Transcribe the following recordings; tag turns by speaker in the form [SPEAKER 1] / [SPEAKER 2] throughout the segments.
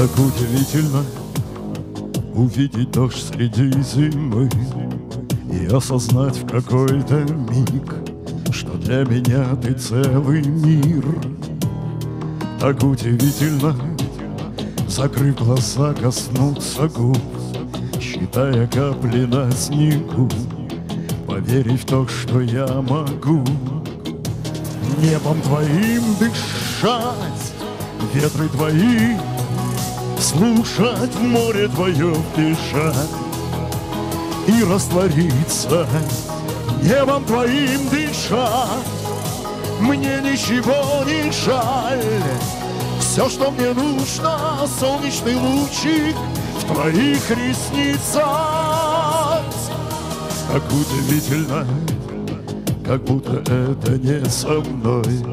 [SPEAKER 1] Так удивительно увидеть дождь среди зимы И осознать в какой-то миг, что для меня ты целый мир. Так удивительно, закрыв глаза, коснуться губ Считая капли на снегу Поверить в то, что я могу. Небом твоим дышать, ветры твои Слушать море твое дышать И раствориться Небом твоим дышать Мне ничего не жаль. Все, что мне нужно, солнечный лучик В твоих ресницах. Как удивительно, как будто это не со мной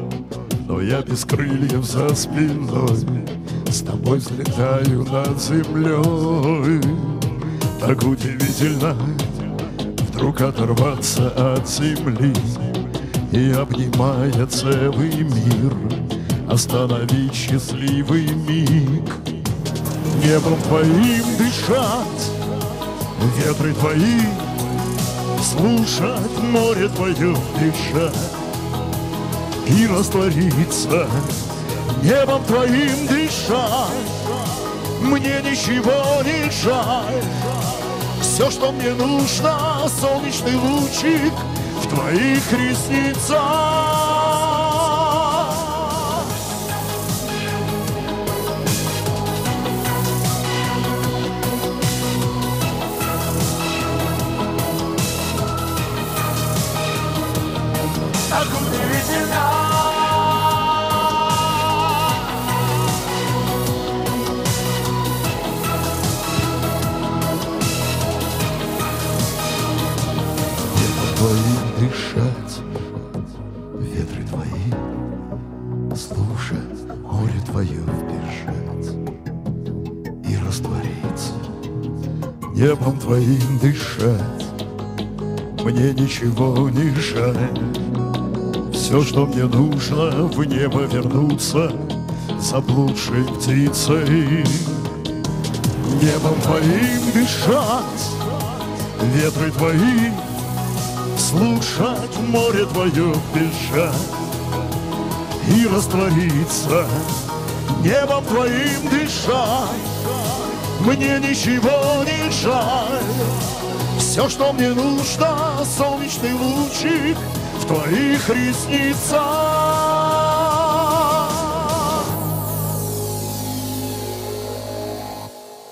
[SPEAKER 1] Но я без крыльев за спиной с тобой взлетаю над землей. Так удивительно Вдруг оторваться от земли И обнимая целый мир Остановить счастливый миг. Небом твоим дышать Ветры твои Слушать море твое дышать И раствориться небом твоим дышать, мне ничего не жаль. Все, что мне нужно, солнечный лучик в твоих ресницах. Твоим дышать, ветры твои слушать, море твое вбежать и раствориться. Небом твоим дышать, мне ничего не жаль. Все, что мне нужно, в небо вернуться заблудшей птицей. Небом твоим дышать, ветры твои море твое бежать и раствориться, небом твоим дышать. Мне ничего не жаль, все, что мне нужно, солнечный лучик в твоих ресницах.